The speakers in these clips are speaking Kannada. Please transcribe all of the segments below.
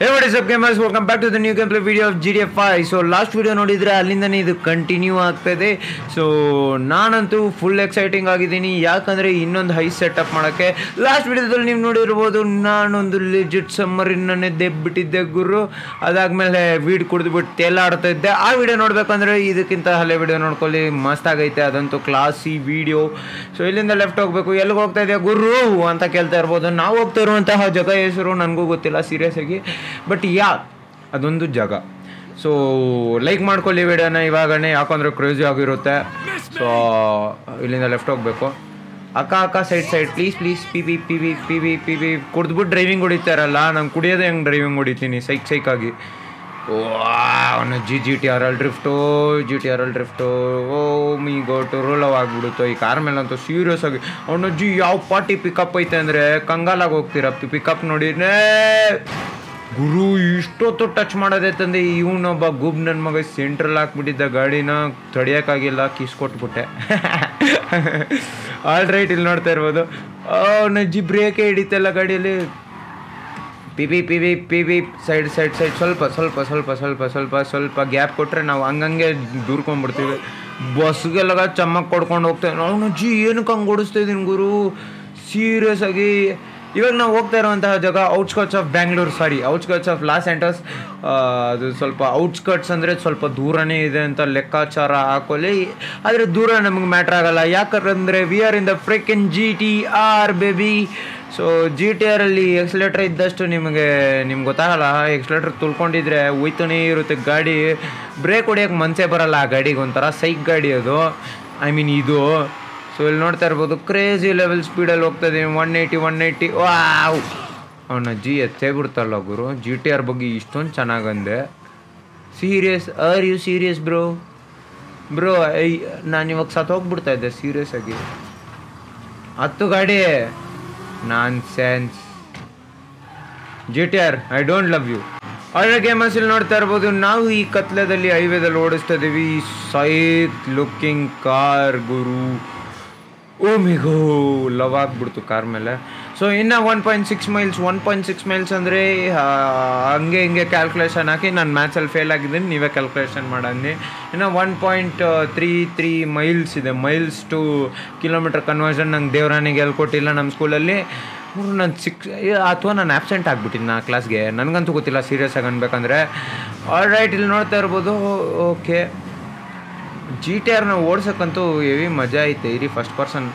Hey what is up gamers welcome back to the new game play video of G D F I so last video ನೋಡಿದರೆ ಅಲ್ಲಿಂದನೇ ಇದು ಕಂಟಿನ್ಯೂ ಆಗ್ತಾಯಿದೆ ಸೊ ನಾನಂತೂ ಫುಲ್ ಎಕ್ಸೈಟಿಂಗ್ ಆಗಿದ್ದೀನಿ. ಯಾಕಂದರೆ ಇನ್ನೊಂದು ಹೈ ಸೆಟಪ್ ಮಾಡೋಕ್ಕೆ. ಲಾಸ್ಟ್ ವಿಡಿಯೋದಲ್ಲಿ ನೀವು ನೋಡಿರ್ಬೋದು, ನಾನೊಂದು ಲೆಜಿಟ್ ಸಮ್ಮರಿನನ್ನೇ ದೆಬ್ಬಿಟ್ಟಿದ್ದೆ ಗುರು. ಅದಾದಮೇಲೆ ವೀಡ್ ಕುಡಿದ್ಬಿಟ್ಟು ತೇಲಾಡ್ತಾ ಇದ್ದೆ. ಆ ವಿಡಿಯೋ ನೋಡಬೇಕಂದ್ರೆ ಇದಕ್ಕಿಂತ ಹಳೆ ವಿಡಿಯೋ ನೋಡ್ಕೊಳ್ಳಿ. ಮಸ್ತಾಗೈತೆ. ಅದಂತೂ ಕ್ಲಾಸಿ ವಿಡಿಯೋ ಸೊ ಇಲ್ಲಿಂದ ಲೆಫ್ಟ್ ಹೋಗಬೇಕು. ಎಲ್ಲಿಗೆ ಹೋಗ್ತಾ ಇದೆಯಾ ಗುರು? ಅಂತ ಕೇಳ್ತಾ ಇರ್ಬೋದು. ನಾವು ಹೋಗ್ತಾ ಇರುವಂತಹ ಜಗ ಹೆಸರು ನನಗೂ ಗೊತ್ತಿಲ್ಲ. ಸೀರಿಯಸ್ ಆಗಿ. ಬಟ್ ಯಾ ಅದೊಂದು ಜಾಗ. ಸೊ ಲೈಕ್ ಮಾಡ್ಕೊಳ್ಳಿ ವಿಡಿಯೋನ ಇವಾಗನೇ, ಯಾಕಂದ್ರೆ ಕ್ರೇಜಿ ಆಗಿರುತ್ತೆ. ಸೊ ಇಲ್ಲಿಂದ ಲೆಫ್ಟ್ ಹೋಗಬೇಕು. ಅಕ್ಕ ಅಕ್ಕ side side please please P B P B P B P B ಕುಡ್ದ್ಬಿಟ್ಟು driving ಹೊಡಿತಾರಲ್ಲ ನಾನು ಕುಡಿಯೋದೇ ಹೆಂಗೆ ಡ್ರೈವಿಂಗ್ ಹೊಡಿತೀನಿ, ಸೈಕ್, ಸೈಕಾಗಿ. ಅವನು G G T R L drift G T R L drift ಓ ಮೀ ಗೋಟು ರೋಲವ್ ಆಗ್ಬಿಡುತ್ತೋ, ಈ ಕಾರ್ ಮೇಲೆ ಅಂತೂ ಸೀರಿಯಸ್ ಆಗಿ. ಅವನು, ಜಿ, ಯಾವ ಪಾರ್ಟಿ ಪಿಕಪ್ ಐತೆ ಅಂದರೆ, ಕಂಗಾಲಾಗಿ ಹೋಗ್ತೀರ ಪಿಕಪ್ ನೋಡಿನೇ ಗುರು ಇಷ್ಟೊತ್ತು ಟಚ್ ಮಾಡೋದೇ ತಂದೆ, ಇವನೊಬ್ಬ ಗುಬ್ ನನ್ನ ಮಗ ಸೆಂಟ್ರಲ್ಲಿ ಹಾಕ್ಬಿಟ್ಟಿದ್ದ ಗಾಡಿನ ತಡೆಯೋಕ್ಕಾಗಿಲ್ಲ ಕಿಸ್ ಕೊಟ್ಬಿಟ್ಟೆ. ಆಲ್ ರೈಟ್ ಇಲ್ಲಿ ನೋಡ್ತಾ ಇರ್ಬೋದು. ನಜ್ಜಿ ಬ್ರೇಕೇ ಹಿಡಿತಲ್ಲ ಗಾಡಿಯಲ್ಲಿ. P B P B P B side side side ಸ್ವಲ್ಪ ಸ್ವಲ್ಪ ಸ್ವಲ್ಪ ಸ್ವಲ್ಪ ಸ್ವಲ್ಪ ಸ್ವಲ್ಪ ಗ್ಯಾಪ್ ಕೊಟ್ಟರೆ ನಾವು ಹಂಗಂಗೆ ದೂರ್ಕೊಂಡ್ಬಿಡ್ತೀವಿ. ಬಸ್ಗೆಲ್ಲ ಚಮ್ಮಕ್ ಕೊಡ್ಕೊಂಡು ಹೋಗ್ತೇವೆ ನಾವು ನಜ್ಜಿ ಏನಕ್ಕೆ ಹಂಗೆ ಓಡಿಸ್ತಾ ಇದ್ದೀನಿ ಗುರು? ಸೀರಿಯಸ್ ಆಗಿ ಇವಾಗ ನಾವು ಹೋಗ್ತಾ ಇರುವಂತಹ ಜಾಗ outskirts of Bangalore sorry outskirts of Los Santos ಅದು ಸ್ವಲ್ಪ ಔಟ್ಸ್ಕರ್ಟ್ಸ್ ಅಂದರೆ ಸ್ವಲ್ಪ ದೂರನೇ ಇದೆ ಅಂತ ಲೆಕ್ಕಾಚಾರ ಹಾಕೊಳ್ಳಿ. ಆದರೆ ದೂರ ನಮಗೆ ಮ್ಯಾಟ್ರ್ ಆಗಲ್ಲ. ಯಾಕಂದರೆ we are in the freaking G T R baby so G T ಆರಲ್ಲಿ ಎಕ್ಸ್ಲೇಟ್ರ್ ಇದ್ದಷ್ಟು ನಿಮಗೆ, ನಿಮ್ಗೆ ಗೊತ್ತಾಗಲ್ಲ. ಎಕ್ಸ್ಲೇಟ್ರ್ ತುಳ್ಕೊಂಡಿದ್ರೆ ಹೋಯ್ತಾನೇ ಇರುತ್ತೆ ಗಾಡಿ. ಬ್ರೇಕ್ ಹೊಡಿಯೋಕೆ ಮನಸ್ಸೇ ಬರಲ್ಲ ಆ ಗಾಡಿಗೆ ಒಂಥರ ಸೈಕ್ ಗಾಡಿ ಅದು. ಐ ಮೀನ್ ಇದು. ಸೊ ಇಲ್ಲಿ ನೋಡ್ತಾ ಇರ್ಬೋದು ಕ್ರೇಜಿ ಲೆವೆಲ್ ಸ್ಪೀಡಲ್ಲಿ ಹೋಗ್ತಾ ಇದೀನಿ one eighty one eighty wow ಅವನ ಜಿ ಎತ್ತೇ ಬಿಡ್ತಲ್ಲ ಗುರು. ಜಿ ಟಿ ಆರ್ ಬಗ್ಗೆ ಇಷ್ಟೊಂದು ಚೆನ್ನಾಗಂದೆ. Serious are you serious bro bro I, ನಾನು ಇವಾಗ ಸತ್ತೋಗ್ಬಿಡ್ತಾ ಇದ್ದೆ ಸೀರಿಯಸ್ ಆಗಿ. ಹತ್ತು ಗಾಡಿ. Nonsense G T R I don't love you already gamers ಇಲ್ಲಿ ನೋಡ್ತಾ ಇರ್ಬೋದು, ನಾವು ಈ ಕತ್ಲದಲ್ಲಿ ಹೈವೇದಲ್ಲಿ ಓಡಿಸ್ತಾ ಇದ್ದೀವಿ ಸೈತ್ ಲುಕ್ಕಿಂಗ್ ಕಾರ್ ಗುರು. ಓ ಮಿಗೋ ಲವ್ ಆಗ್ಬಿಡ್ತು ಕಾರ್ ಮೇಲೆ. ಸೊ ಇನ್ನು one point six miles one point six miles ಅಂದರೆ ಹಂಗೆ ಹಿಂಗೆ ಕ್ಯಾಲ್ಕುಲೇಷನ್ ಹಾಕಿ ನಾನು ಮ್ಯಾಥ್ಸಲ್ಲಿ ಫೇಲ್ ಆಗಿದ್ದೀನಿ, ನೀವೇ ಕ್ಯಾಲ್ಕುಲೇಷನ್ ಮಾಡಂದು ಇನ್ನು one point three three miles ಇದೆ. ಮೈಲ್ಸ್ ಟು ಕಿಲೋಮೀಟರ್ ಕನ್ವರ್ಷನ್ ನಂಗೆ ದೇವರಾಣಿಗೆ ಹೇಳ್ಕೊಟ್ಟಿಲ್ಲ ನಮ್ಮ ಸ್ಕೂಲಲ್ಲಿ ನಾನು ಸಿಕ್ಸ್ ಅಥವಾ ನಾನು ಆ್ಯಬ್ಸೆಂಟ್ ಆಗಿಬಿಟ್ಟಿನಿ ನಾ ಕ್ಲಾಸ್ಗೆ ನನಗಂತೂ ಗೊತ್ತಿಲ್ಲ ಸೀರಿಯಸ್ ಆಗಿ ಅನ್ಬೇಕಂದ್ರೆ. ಆಲ್ ರೈಟ್ ಇಲ್ಲಿ ನೋಡ್ತಾ ಇರ್ಬೋದು, ಓಕೆ. ಜಿ ಟಿ ಆರ್ನ ಓಡ್ಸೋಕ್ಕಂತೂ ಹೆವಿ ಮಜಾ ಐತೆ. ಇರಿ ಫಸ್ಟ್ ಪರ್ಸನ್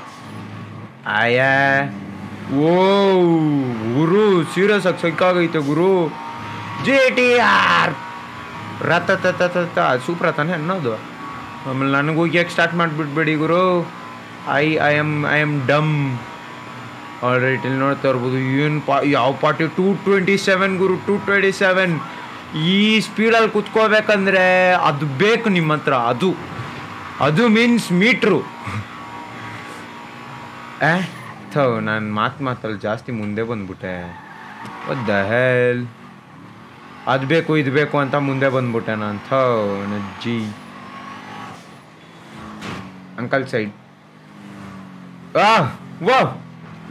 ಆಯಾ. ಓ ಗುರು ಸೀರಿಯಸ್ ಆಗಿ ಸೈಕಾಗೈತೆ ಗುರು. ಜಿ ಟಿ ಆರ್ ರಥ ಸೂಪರ್ ಸೂಪ್ರ ತಾನೆ ಅನ್ನೋದು. ಆಮೇಲೆ ನನಗೆ ಹೋಗ್ಯಾಕೆ ಸ್ಟಾರ್ಟ್ ಮಾಡಿಬಿಡ್ಬೇಡಿ ಗುರು. I I am I am dumb alright ಇಲ್ಲಿ ನೋಡ್ತಾ ಇರ್ಬೋದು. ಏನು ಪಾ, ಯಾವ ಪಾರ್ಟಿ? ಟೂ ಟ್ವೆಂಟಿ ಸೆವೆನ್ ಗುರು ಟೂ ಟ್ವೆಂಟಿ ಸೆವೆನ್ ಈ ಸ್ಪೀಡಲ್ಲಿ ಕುತ್ಕೋಬೇಕಂದ್ರೆ ಅದು ಬೇಕು ನಿಮ್ಮ ಹತ್ರ ಅದು. ಅದು ಮೀನ್ಸ್ ಮೀಟ್ರು ಏ ಥೋ, ನಾನು ಮಾತು ಮಾತಲ್ಲಿ ಜಾಸ್ತಿ ಮುಂದೆ ಬಂದ್ಬಿಟ್ಟೆ. ಹೆಲ್ ಅದು ಬೇಕು, ಇದು ಬೇಕು ಅಂತ ಮುಂದೆ ಬಂದ್ಬಿಟ್ಟೆ ನಾನು. ಥೋ, ನಜ್ಜಿ. ಅಂಕಲ್ ಸೈಡ್ ಆ ವಾ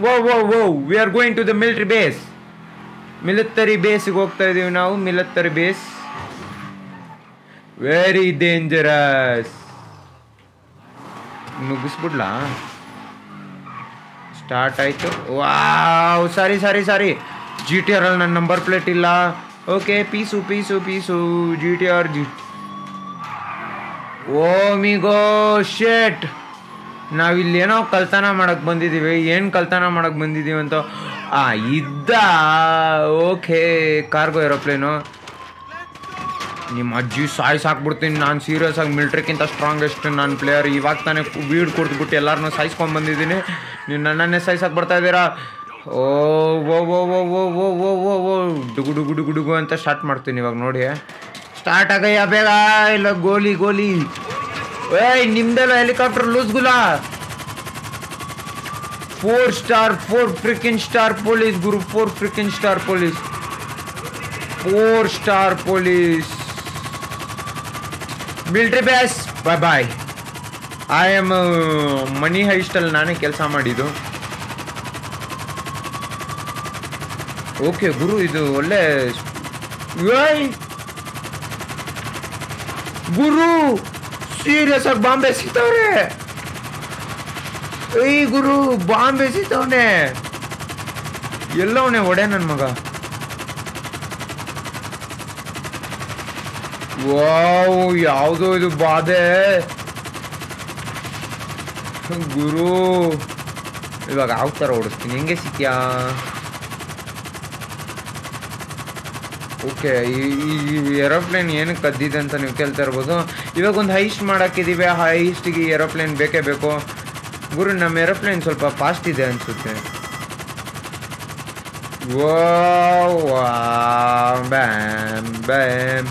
whoa whoa whoa we are going to the military base military ಬೇಸಿಗೆ ಹೋಗ್ತಾ ಇದ್ದೀವಿ ನಾವು ಮಿಲಿಟರಿ ಬೇಸ್ ವೆರಿ ಡೇಂಜರಸ್ ಮುಗಿಸ್ಬಿಡ್ಲಾ ಸ್ಟಾರ್ಟ್ ಆಯಿತು. Wow sorry sorry sorry G T ಆರಲ್ಲಿ ನನ್ನ ನಂಬರ್ ಪ್ಲೇಟ್ ಇಲ್ಲ. Okay peace peace peace G T R G oh amigo ಶೇಟ್ ನಾವಿಲ್ಲಿ ಏನೋ ಕಲ್ತನ ಮಾಡಕ್ಕೆ ಬಂದಿದ್ದೀವಿ ಏನು ಕಲ್ತನ ಮಾಡಕ್ಕೆ ಬಂದಿದ್ದೀವಿ ಅಂತ. ಆ, ಇದ್ದ? ಓಕೆ ಕಾರ್ಗೋ ಏರೋಪ್ಲೇನು ನಿಮ್ಮ ಅಜ್ಜಿ ಸಾಯ್ಸ್ ಹಾಕ್ಬಿಡ್ತೀನಿ ನಾನು ಸೀರಿಯಸ್ ಆಗಿ ಮಿಲ್ಟ್ರಿಕ್ಕಿಂತ ಸ್ಟ್ರಾಂಗೆಸ್ಟ್ ನಾನು ಪ್ಲೇಯರ್ ಇವಾಗ ತಾನೇ ವೀಡ್ ಕೊಡ್ತುಬಿಟ್ಟು ಎಲ್ಲರನ್ನೂ ಸಾಯಿಸ್ಕೊಂಡು ಬಂದಿದ್ದೀನಿ. ನೀವು ನನ್ನನ್ನೇ ಸಾಯಿಸೋಕೆ ಬರ್ತಾ ಇದ್ದೀರಾ ಓ ಓ ಓ ಓ ಓ ಓ ಓ ಓ ಓ. ಡುಗು ಡುಗು ಡುಗು ಡುಗು ಅಂತ ಸ್ಟಾರ್ಟ್ ಮಾಡ್ತೀನಿ ಇವಾಗ ನೋಡಿ ಸ್ಟಾರ್ಟ್ ಆಗಯ್ಯ ಬೇಗ, ಇಲ್ಲ ಗೋಲಿ ಗೋಲಿ. ಏಯ್, ನಿಮ್ದೆಲ್ಲ helicopter ಲೂಸ್ಗುಲ four star four freaking star police Guru. Four freaking star police four star police military base boy boy I am money ಹೈಸ್ಟಲ್ಲಿ ನಾನೇ ಕೆಲಸ ಮಾಡಿದ್ದು. ಓಕೆ ಗುರು, ಇದು ಒಳ್ಳೆ ಗುರು ಸೀರಿಯಸ್ ಆಗಿ ಬಾಂಬೆ ಸಿಗ್ತವ್ರೆ ಏಯ್ ಗುರು, ಬಾಂಬೆ ಸಿಗ್ತವನೆ ಎಲ್ಲವನೇ ಒಡೆ ನನ್ನ ಮಗ. ವಾವ್, ಯಾವುದೋ ಇದು ಬಾಧೆ. ಗುರು. ಇವಾಗ ಯಾವ ಥರ ಓಡಿಸ್ತೀನಿ? ಹೆಂಗೆ ಸಿಕ್ಯಾ? ಓಕೆ, ಈ ಏರೋಪ್ಲೇನ್ ಏನಕ್ಕೆ ಕದ್ದಿದೆ ಅಂತ ನೀವು ಕೇಳ್ತಾ ಇರ್ಬೋದು. ಇವಾಗ ಒಂದು ಹೈಸ್ಟ್ ಮಾಡೋಕ್ಕಿದ್ದೀವಿ ಆ ಹೈಸ್ಟಿಗೆ ಏರೋಪ್ಲೇನ್ ಬೇಕೇ ಬೇಕು. ಗುರು, ನಮ್ಮ ಏರೋಪ್ಲೇನ್ ಸ್ವಲ್ಪ ಫಾಸ್ಟ್ ಇದೆ ಅನಿಸುತ್ತೆ. Bam bam.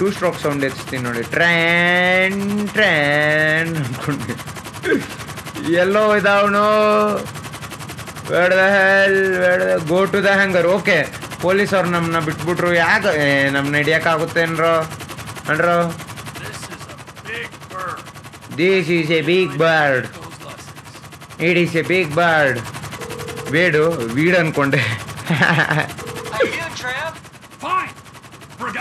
Two stroke sound ಎತ್ಸ್ತೀನಿ ನೋಡಿ. ಟ್ರ್ಯಾನ್ ಟ್ರ್ಯಾನ್ ಅನ್ಕೊಂಡು. ಎಲ್ಲೋ ಇದಾವನು wait go to the hangar okay police ನಮ್ಮನ್ನ ಬಿಟ್ಬಿಟ್ರು. ಯಾಕೆ? ನಮ್ಮನ್ನ ಹಿಡಿಯೋಕ್ಕಾಗುತ್ತೇನ್ರೋ ಅನ್ರೋ. This is a big bird. It is a big bird ವೇಡು ವೀಡ್ ಅನ್ಕೊಂಡೆ.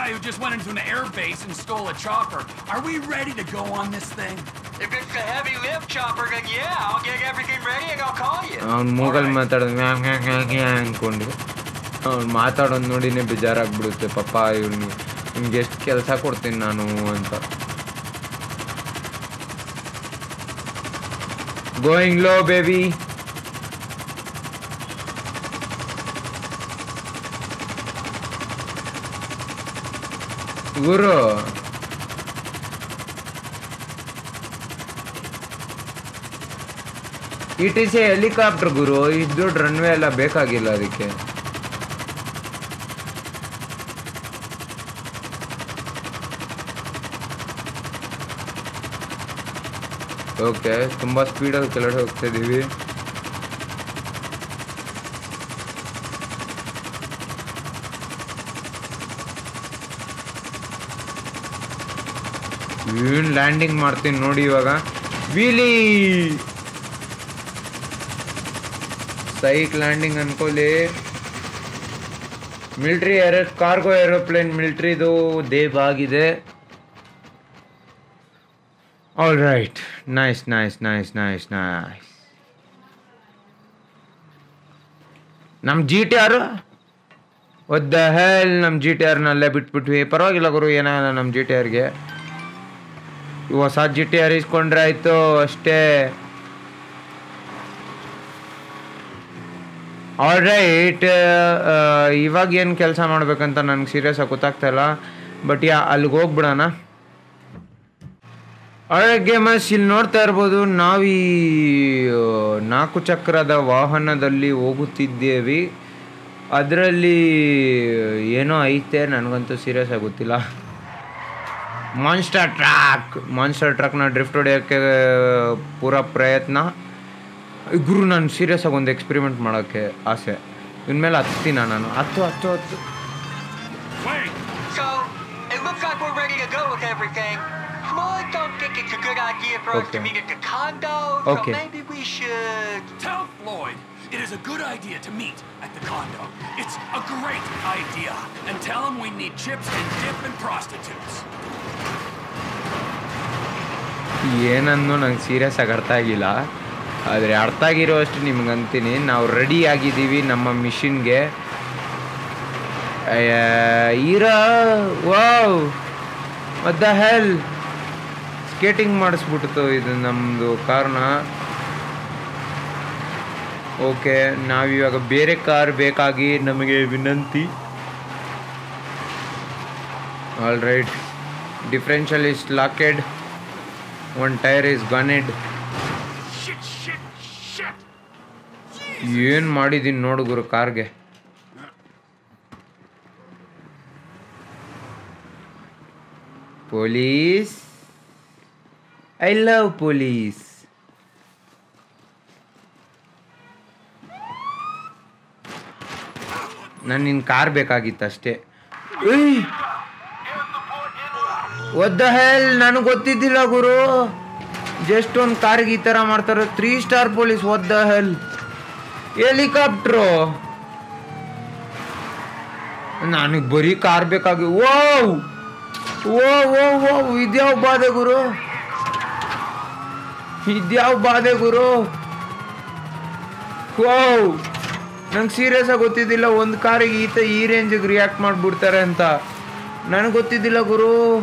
guy who just went into an air base and stole a chopper, are we ready to go on this thing? If it's a heavy lift chopper, then yeah, I'll get everything ready and I'll call you. ಅವ್ನು ಮೂಗಲ್ Alright. ಮಾತಾಡೋದು ಮ್ಯಾ ಮ್ಯಾ ಮ್ಯಾ ಮ್ಯಾ ಅನ್ಕೊಂಡು ಅವ್ನು ಮಾತಾಡೋದು ನೋಡಿನೇ ಬೇಜಾರಾಗ್ಬಿಡುತ್ತೆ ಪಾಪ ಇವ್ನು ನಿಮ್ಗೆ ಎಷ್ಟು ಕೆಲಸ ಕೊಡ್ತೀನಿ ನಾನು ಅಂತ going low baby Guru it is a helicopter ಗುರು ಇಷ್ಟು ದೊಡ್ಡ ರನ್ವೇ ಎಲ್ಲ ಬೇಕಾಗಿಲ್ಲ ಅದಕ್ಕೆ. ಓಕೆ ತುಂಬ ಸ್ಪೀಡಲ್ಲಿ ಕೆಳಗಡೆ ಹೋಗ್ತಾ ಇದೀವಿ. ಏನು ಲ್ಯಾಂಡಿಂಗ್ ಮಾಡ್ತೀನಿ ನೋಡಿ ಇವಾಗ. ವೀಲಿ! ಸೈಕ್ ಲ್ಯಾಂಡಿಂಗ್ ಅನ್ಕೊಳ್ಳಿ. ಮಿಲ್ಟ್ರಿ ಏರೋ ಕಾರ್ಗೋ ಏರೋಪ್ಲೇನ್ ಮಿಲ್ಟ್ರಿದು ದೇಬ್ ಆಗಿದೆ. Alright nice nice nice nice nice ನಮ್ಮ ಜಿ ಟಿ ಆರ್ ಒದ್ದ ಹೆಲ್ ನಮ್ಮ ಜಿ ಟಿ ಆರ್ನಲ್ಲೇ ಬಿಟ್ಬಿಟ್ವಿ. ಪರವಾಗಿಲ್ಲ ಗುರು, ಏನಾಗಲ್ಲ ನಮ್ಮ ಜಿ ಟಿ ಆರ್ಗೆ ಹೊಸ ಜಿ ಟಿ ಅಷ್ಟೇ. ಆಲ್ರೈಟ್ ಇವಾಗ ಏನು ಕೆಲಸ ಮಾಡ್ಬೇಕಂತ ನನಗೆ ಸೀರಿಯಸ್ ಆಗಿ ಗೊತ್ತಾಗ್ತಾ ಇಲ್ಲ ಬಟ್ ಯಾ, ಅಲ್ಲಿಗೆ ಹೋಗ್ಬಿಡೋಣ. ಆಲ್ರೈಟ್ ಗೇಮಸ್ ಇಲ್ಲಿ ನೋಡ್ತಾ ಇರ್ಬೋದು, ನಾವು ಈ ನಾಲ್ಕು ಚಕ್ರದ ವಾಹನದಲ್ಲಿ ಹೋಗುತ್ತಿದ್ದೇವೆ. ಅದರಲ್ಲಿ ಏನೋ ಐತೆ, ನನಗಂತೂ ಸೀರಿಯಸ್ ಆಗಿ ಗೊತ್ತಿಲ್ಲ ಮಾನ್ಸ್ಟರ್ ಟ್ರ್ಯಾಕ್ ಮಾನ್ಸ್ಟರ್ ಟ್ರಕ್ನ ಡ್ರಿಫ್ಟ್ ಹೊಡೆಯೋಕ್ಕೆ ಪೂರಾ ಪ್ರಯತ್ನ ಗುರು ನಾನು ಸೀರಿಯಸ್ ಆಗಿ ಒಂದು ಎಕ್ಸ್ಪೆರಿಮೆಂಟ್ ಮಾಡೋಕ್ಕೆ ಆಸೆ ಇನ್ಮೇಲೆ ಹತ್ತೀನ ನಾನು ಹತ್ತು ಹತ್ತು ಹತ್ತು Wait. So, it looks like we're ready to go with everything. Floyd don't think it's a good idea for us to Okay. meet at the condo, Okay. so maybe we should... Tell Floyd it is a good idea to meet at the condo. It's a great idea. And tell him we need chips and dip and prostitutes. ಏನನ್ನೋ ನಂಗೆ ಸೀರಿಯಸ್ ಆಗಿ ಅರ್ಥ ಆಗಿಲ್ಲ. ಆದರೆ ಅರ್ಥ ಆಗಿರೋ ಅಷ್ಟು ನಿಮ್ಗೆ ಅಂತೀನಿ. ನಾವು ರೆಡಿ ಆಗಿದ್ದೀವಿ ನಮ್ಮ ಮಿಷಿನ್ಗೆ ಈರಾ ವಾವ್ ದ ಹೆಲ್ ಸ್ಕೇಟಿಂಗ್ ಮಾಡಿಸ್ಬಿಡ್ತು ಇದು ನಮ್ಮದು ಕಾರ್ನ ಓಕೆ ನಾವಿವಾಗ ಬೇರೆ ಕಾರ್ ಬೇಕಾಗಿ ನಮಗೆ ವಿನಂತಿ. All right differential is locked one tyre is gunned. ಏನು ಮಾಡಿದ್ದೀನಿ ನೋಡು ಗುರು ಕಾರ್ಗೆ. ಪೊಲೀಸ್. I love police. ನಾನು ನಿನ್ನ ಕಾರ್ ಬೇಕಾಗಿತ್ತು ಅಷ್ಟೇ ಒದ್ದ ಹೆಲ್ ನನಗೆ ಗೊತ್ತಿದ್ದಿಲ್ಲ ಗುರು. ಜಸ್ಟ್ ಒಂದು ಕಾರ್ಗೆ ಈ ಥರ ಮಾಡ್ತಾರೆ. ತ್ರೀ ಸ್ಟಾರ್ ಪೊಲೀಸ್ ಒದ್ದ ಹೆಲ್ ಹೆಲಿಕಾಪ್ಟ್ರು ನನಗೆ ಬರೀ ಕಾರ್ ಬೇಕಾಗಿ ಓ ಓ ಓ ಓ ಇದ್ಯಾವ ಬಾಧೆ ಗುರು? ಇದ್ಯಾವ ಬಾಧೆ ಗುರು? ಓ ನಂಗೆ ಸೀರಿಯಸ್ ಆಗಿ ಗೊತ್ತಿದ್ದಿಲ್ಲ. ಒಂದು ಕಾರಿಗೆ ಈತ ಈ ರೇಂಜಿಗೆ ರಿಯಾಕ್ಟ್ ಮಾಡಿಬಿಡ್ತಾರೆ ಅಂತ. ನನಗೆ ಗೊತ್ತಿದ್ದಿಲ್ಲ ಗುರು.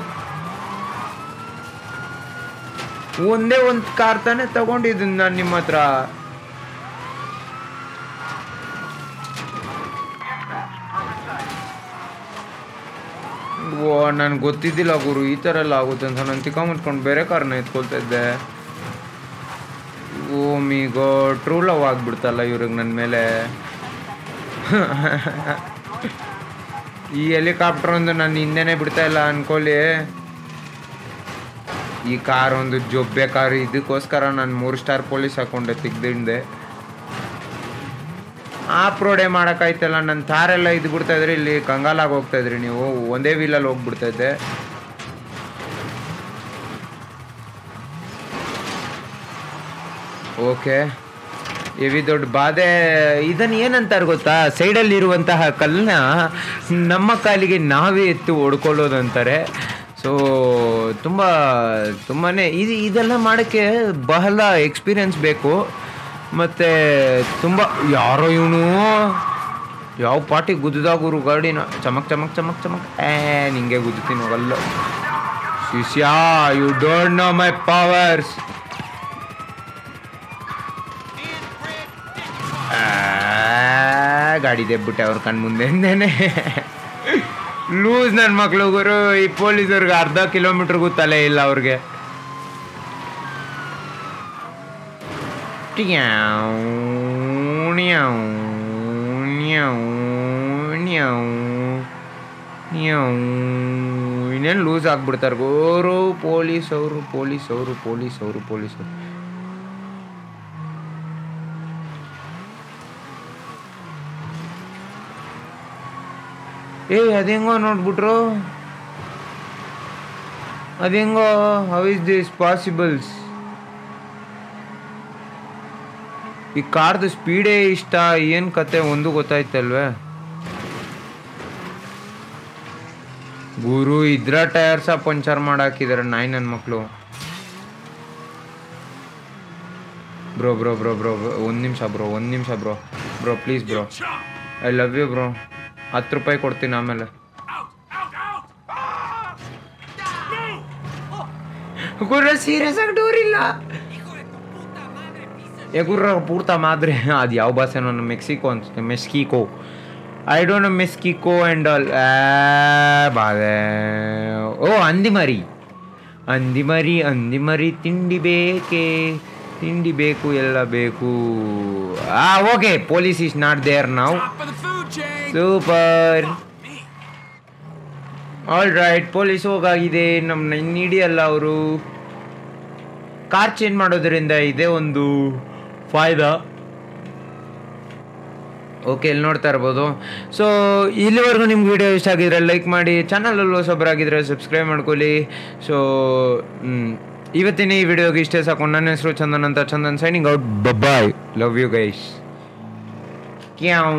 ಒಂದೇ ಒಂದು ಕಾರ್ ತಾನೇ ತಗೊಂಡಿದ್ದೀನಿ ನಾನು ನಿಮ್ಮ ಹತ್ರ. ಓ ನನ್ಗೆ ಗೊತ್ತಿದ್ದಿಲ್ಲ ಗುರು, ಈ ಥರ ಎಲ್ಲ ಆಗುತ್ತೆ ಅಂತ. ನಾನು ತಿಕ್ಕೊಂಬಿಟ್ಕೊಂಡು ಬೇರೆ ಕಾರ್ನ ಎತ್ಕೊಳ್ತಾ ಇದ್ದೆ. ಓ ಮೀಗೋ ಟ್ರೂ ಲವ್ ಆಗ್ಬಿಡ್ತಲ್ಲ ಇವ್ರಿಗೆ ನನ್ನ ಮೇಲೆ. ಈ ಹೆಲಿಕಾಪ್ಟರ್ ಒಂದು ನಾನು ಹಿಂದೆನೇ ಬಿಡ್ತಾ ಇಲ್ಲ ಅನ್ಕೊಳ್ಳಿ. ಈ ಕಾರ್ ಒಂದು ಜೊಬ್ಬೆ ಕಾರ್ ಇದಕ್ಕೋಸ್ಕರ ನಾನು ಮೂರು ಸ್ಟಾರ್ ಪೊಲೀಸ್ ಹಾಕೊಂಡೆ ತೆಗ್ದಿಂಡೆ ಆಫ್ ರೋಡೇ ಮಾಡೋಕ್ಕಾಯ್ತಲ್ಲ ನನ್ನ ತಾರೆಲ್ಲ ಇದು ಬಿಡ್ತಾ ಇದ್ರಿ ಇಲ್ಲಿ ಕಂಗಾಲಾಗಿ ಹೋಗ್ತಾ ಇದ್ರಿ ನೀವು, ಒಂದೇ ವೀಲಲ್ಲಿ ಹೋಗ್ಬಿಡ್ತಾ ಇದ್ದೆ ಓಕೆ ಎವಿ ದೊಡ್ಡ ಬಾಧೆ. ಇದನ್ನು ಏನಂತಾರೆ ಗೊತ್ತಾ? ಸೈಡಲ್ಲಿ ಇರುವಂತಹ ಕಲ್ಲನ್ನ ನಮ್ಮ ಕಾಲಿಗೆ ನಾವೇ ಎತ್ತು ಹೊಡ್ಕೊಳ್ಳೋದಂತಾರೆ ಸೊ ತುಂಬ ತುಂಬಾ ಇದು, ಇದೆಲ್ಲ ಮಾಡೋಕ್ಕೆ ಬಹಳ ಎಕ್ಸ್ಪೀರಿಯನ್ಸ್ ಬೇಕು. ಮತ್ತು ತುಂಬ, ಯಾರೋ ಇವನು? ಯಾವ ಪಾಟಿ ಗುದ್ದದ ಗುರು ಗಾಡಿನ? ಚಮಕ್ ಚಮಕ್ ಚಮಕ್ ಚಮಕ್. ಏ, ನಿಂಗೆ ಗುದ್ದುತ್ತೀನಿ ಹೋಗಲ್ಲ. ಶಿಷ್ಯ you don't know my powers ಗಾಡಿ ದೆಬ್ಬಿಟ್ಟೆ ಅವ್ರ ಮುಂದೆ ಮುಂದೆನೆ ಲೂಸ್ ನನ್ನ ಮಕ್ಳು ಗುರು, ಈ ಪೊಲೀಸರ್ಗೆ ಅರ್ಧ ಕಿಲೋಮೀಟರ್ಗೂ ತಲೆ ಇಲ್ಲ ಅವ್ರಿಗೆ. ಇನ್ನೇನು ಲೂಸ್ ಆಗ್ಬಿಡ್ತಾರೆ ಗೋರು ಪೊಲೀಸ್ ಅವರು ಪೊಲೀಸ್ ಅವರು ಪೊಲೀಸ್ ಅವರು ಪೊಲೀಸ್ ಅವರು ಏ, ಅದೆಂಗೋ ನೋಡ್ಬಿಟ್ರು? ಅದೆಂಗೋ ಹೌ ಇಸ್ ದಿಸ್ ಪಾಸಿಬಲ್ಸ್ ಈ ಕಾರ್ದು ಸ್ಪೀಡೇ ಇಷ್ಟ, ಏನು ಕತೆ ಒಂದು ಗೊತ್ತಾಯ್ತಲ್ವೇ? ಗುರು ಇದ್ರ ಟೈರ್ಸ ಪಂಚರ್ ಮಾಡಾಕಿದಾರೆ ನಾಯಿ ನನ್ನ ಮಕ್ಕಳು ಬ್ರೋ ಬ್ರೋ ಬ್ರೋ ಬ್ರೋ ಒಂದು ನಿಮಿಷ ಬ್ರೋ, ಒಂದು ನಿಮಿಷ bro. Bro please bro. I love you bro. ಹತ್ತು ರೂಪಾಯಿ ಕೊಡ್ತೀನಿ ಆಮೇಲೆ! ಗುರ್ರ ಸೀರಿಯಸ್ ಆಗಿ ಡೋರ್ ಇಲ್ಲ. ಏ ಗುರ್ರ ಪೂರ್ತ ಮಾದ್ರೆ, ಅದು ಯಾವ ಭಾಷೆನೋ ಮೆಕ್ಸಿಕೋ ಅನ್ಸುತ್ತೆ Mexico. I don't know Mexico and all ಬಾದೆ ಓ, ಅಂದಿಮರಿ. ಅಂದಿಮರಿ ಅಂದಿಮರಿ ಅಂದಿ ಮರಿ ತಿಂಡಿ ಬೇಕೇ? ತಿಂಡಿ ಬೇಕು, ಎಲ್ಲ ಬೇಕು. ಆ, okay police is not there ನಾವು ಸೂಪರ್! ಆಲ್ ರೈಟ್ ಪೊಲೀಸ್ ಹೋಗಾಗಿದೆ. ನಮ್ಮನ್ನ ಹಿಡಿಯಲ್ಲ ಅವರು. ಕಾರ್ ಚೇಂಜ್ ಮಾಡೋದ್ರಿಂದ ಇದೇ ಒಂದು ಫಾಯ್ದಾ? ಓಕೆ ಇಲ್ಲಿ ನೋಡ್ತಾ ಇರ್ಬೋದು. ಸೊ ಇಲ್ಲಿವರೆಗೂ ನಿಮ್ಗೆ ವಿಡಿಯೋ ಇಷ್ಟ ಆಗಿದ್ರೆ ಲೈಕ್ ಮಾಡಿ ಚಾನಲಲ್ಲಿ ಹೊಸೊಬ್ಬರಾಗಿದ್ದರೆ ಸಬ್ಸ್ಕ್ರೈಬ್ ಮಾಡ್ಕೊಳ್ಳಿ. ಸೊ ಇವತ್ತಿನ ಈ ವಿಡಿಯೋಗೆ ಇಷ್ಟೇ ಸಾಕು. ನನ್ನ ಹೆಸರು ಚಂದನ್ ಅಂತ. Chandan signing out bye bye love you guys ಕ್ಯಾವ್